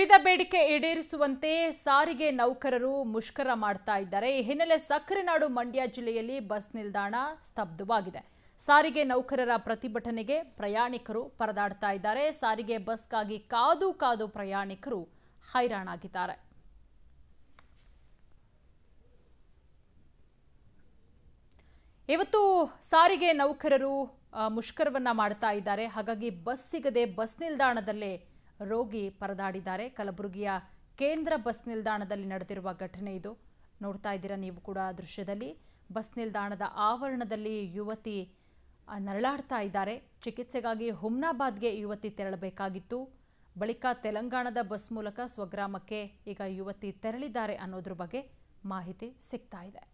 ವಿವಿಧ ಬೇಡಿಕೆ ಈಡೇರಿಸುವಂತೆ ಸಾರಿಗೆ ನೌಕರರು ಮುಷ್ಕರ ಮಾಡ್ತಾ ಇದ್ದಾರೆ. ಈ ಹಿನ್ನೆಲೆ ಸಕ್ಕರೆನಾಡು ಮಂಡ್ಯ ಜಿಲ್ಲೆಯಲ್ಲಿ ಬಸ್ ನಿಲ್ದಾಣ ಸ್ತಬ್ಧವಾಗಿದೆ. ಸಾರಿಗೆ ನೌಕರರ ಪ್ರತಿಭಟನೆಗೆ ಪ್ರಯಾಣಿಕರು ಪರದಾಡ್ತಾ ಇದ್ದಾರೆ. ಸಾರಿಗೆ ಬಸ್ಗಾಗಿ ಕಾದು ಕಾದು ಪ್ರಯಾಣಿಕರು ಹೈರಾಣಾಗಿದ್ದಾರೆ. ಇವತ್ತು ಸಾರಿಗೆ ನೌಕರರು ಮುಷ್ಕರವನ್ನ ಮಾಡ್ತಾ ಇದ್ದಾರೆ. ಹಾಗಾಗಿ ಬಸ್ ಸಿಗದೆ ಬಸ್ ನಿಲ್ದಾಣದಲ್ಲೇ ರೋಗಿ ಪರದಾಡಿದ್ದಾರೆ. ಕಲಬುರಗಿಯ ಕೇಂದ್ರ ಬಸ್ ನಿಲ್ದಾಣದಲ್ಲಿ ನಡೆದಿರುವ ಘಟನೆ ಇದು. ನೋಡ್ತಾ ಇದ್ದೀರಾ ನೀವು ಕೂಡ ದೃಶ್ಯದಲ್ಲಿ. ಬಸ್ ನಿಲ್ದಾಣದ ಆವರಣದಲ್ಲಿ ಯುವತಿ ನರಳಾಡ್ತಾ ಇದ್ದಾರೆ. ಚಿಕಿತ್ಸೆಗಾಗಿ ಹುಮ್ನಾಬಾದ್ಗೆ ಯುವತಿ ತೆರಳಬೇಕಾಗಿತ್ತು. ಬಳಿಕ ತೆಲಂಗಾಣದ ಬಸ್ ಮೂಲಕ ಸ್ವಗ್ರಾಮಕ್ಕೆ ಈಗ ಯುವತಿ ತೆರಳಿದ್ದಾರೆ ಅನ್ನೋದ್ರ ಬಗ್ಗೆ ಮಾಹಿತಿ ಸಿಗ್ತಾ ಇದೆ.